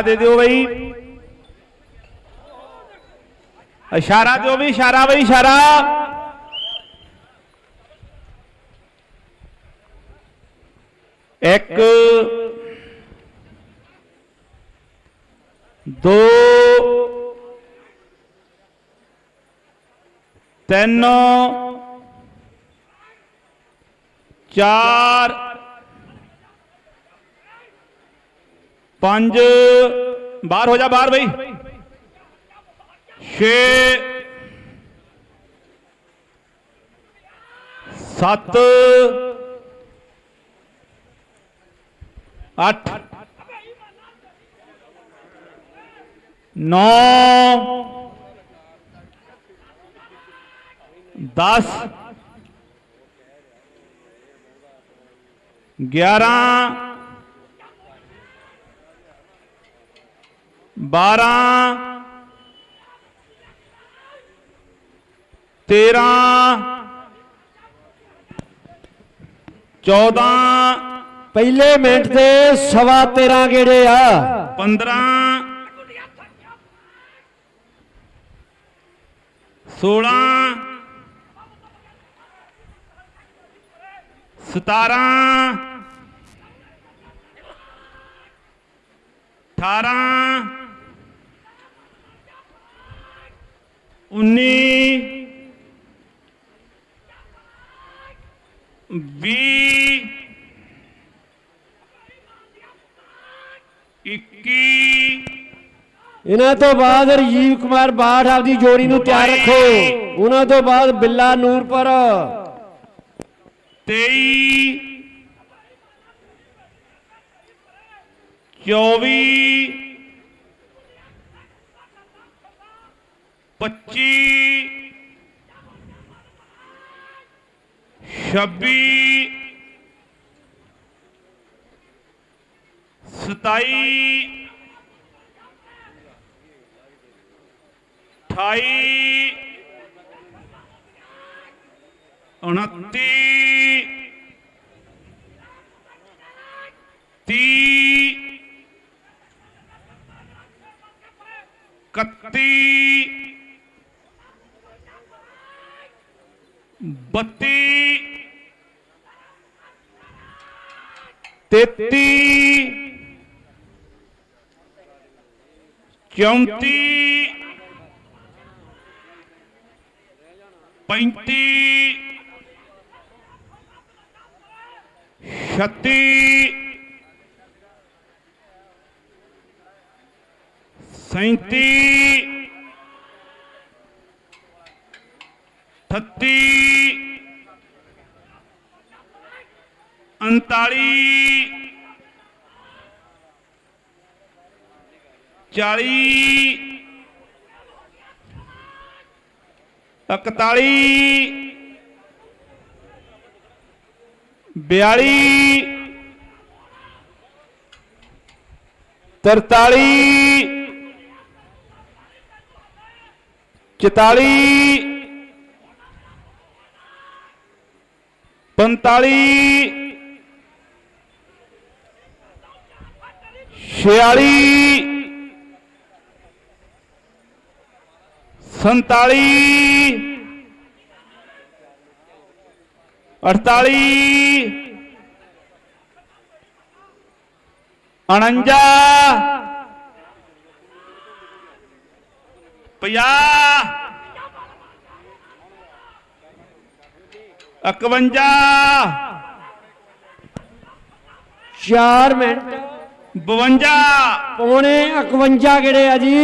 ਇਸ਼ਾਰਾ ਦੇ ਦਿਓ ਬਈ। ਇਸ਼ਾਰਾ ਦਿਓ ਵੀ ਇਸ਼ਾਰਾ ਬਈ ਇਸ਼ਾਰਾ। ਇੱਕ ਦੋ ਤਿੰਨ ਚਾਰ। पाँच बाहर हो जा बाहर भाई। छे सत अठ नौ दस ग्यारह बारह तेरह चौदह। पहले मिनट से सवा तेरह गेड़े आ। पंद्रह। सोलह। सतारह। अठारह। 19 20 21 ਇਹਨਾਂ ਤੋਂ ਬਾਅਦ ਰਜੀਵ ਕੁਮਾਰ ਬਾਠ ਆਪਦੀ ਜੋੜੀ ਨੂੰ ਤਿਆਰ ਰੱਖੋ। ਉਹਨਾਂ ਤੋਂ ਬਾਅਦ ਬਿੱਲਾ ਨੂਰਪੁਰ। 23 24 पच्ची छब्बीस सताई अठाई उनती ती कत्ती बत्ती। तेती चौती। पैंती। छत्ती। सैती। थत्ती 39 40 41 42 43 44 45 छियाली संताली अड़ताली अणंजा पचास अकवंजा चार मिनट। 52 ਪੌਣੇ 51 ਗੇੜੇ ਆ ਜੀ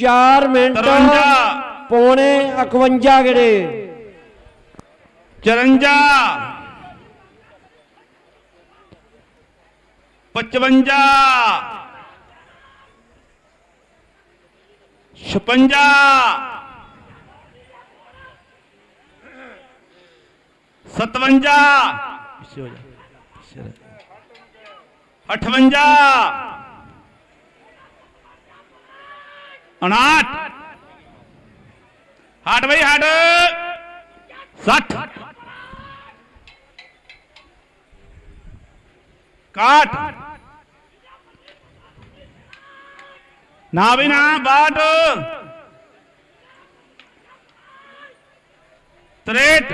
4 ਮਿੰਟ 53 ਪੌਣੇ 51 ਗੇੜੇ 54 55 56 सतवंजा अठवंजा। उनाहठ हाट भाई हाट। सठ। काट ना भी ना बाट त्रेट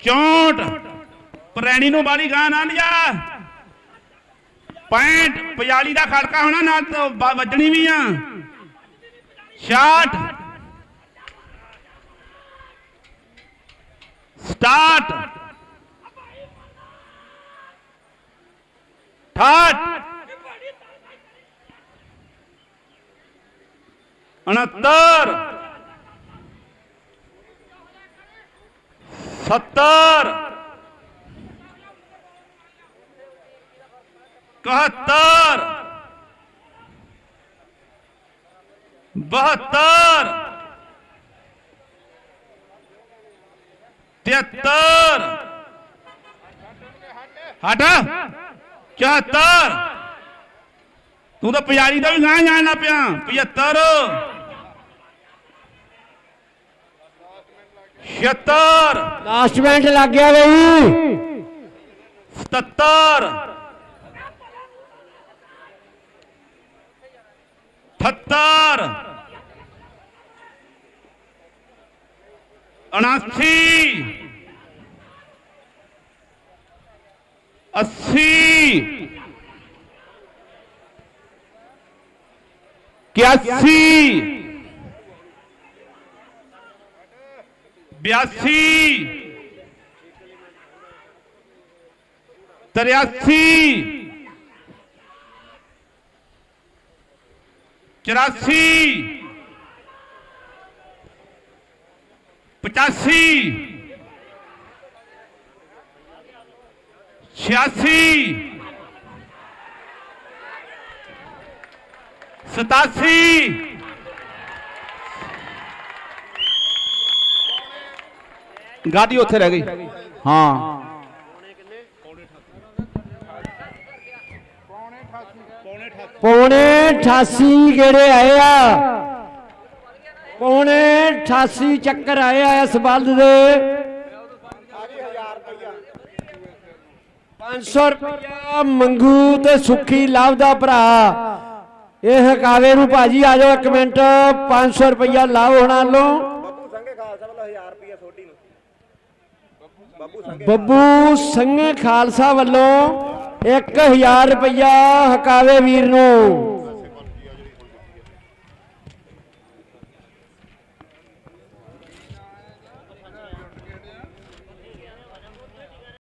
चौट ਪ੍ਰੈਣੀ ਨੂੰ ਬਾਲੀ ਗਾਂ ਨਾ ਲਿਆ 65 45 ਦਾ ਖੜਕਾ ਹੋਣਾ ਨਾਲ ਤਾਂ ਬ- ਵੱਜਣੀ ਵੀ ਆ 66 ਸਟਾਰਟ 68 69 70 इकहत्तर बहत्तर। तिहत्तर। हट। चौहत्तर। तू तो पजारी का तो भी गां जाना पिया। पचहत्तर। छिहत्तर। लास्ट मिनट लग गया भाई। सतर अठहत्तर उनासी अस्सी। इक्यासी। बयासी। तिरासी। चौरासी पचासी छियासी सतासी गाड़ी उथे रह गई। हाँ।, हाँ। ਪੌਣੇ 88 ਗੇੜੇ ਆਏ ਆ। ਪੌਣੇ 88 ਚੱਕਰ ਆਏ ਆ ਇਸ ਬਲਦ ਦੇ। 500 ਰੁਪਇਆ ਮੰਗੂ ਤੇ ਸੁਖੀ ਲਾਭ ਦਾ ਭਰਾ। ਇਹ ਹਕਾਵੇ ਨੂੰ ਭਾਜੀ ਆ ਜਾਓ ਇੱਕ ਮਿੰਟ। 500 ਰੁਪਇਆ ਲਾਓ ਹਣਾ ਲੋ ਬੱਬੂ ਸੰਘੇ ਖਾਲਸਾ ਵੱਲੋਂ 1000 ਰੁਪਏ ਸੋਢੀ ਨੂੰ ਬੱਬੂ ਸੰਘੇ ਖਾਲਸਾ ਵੱਲੋਂ 1000 ਰੁਪਇਆ ਹਕਾਵੇ ਵੀਰ ਨੂੰ।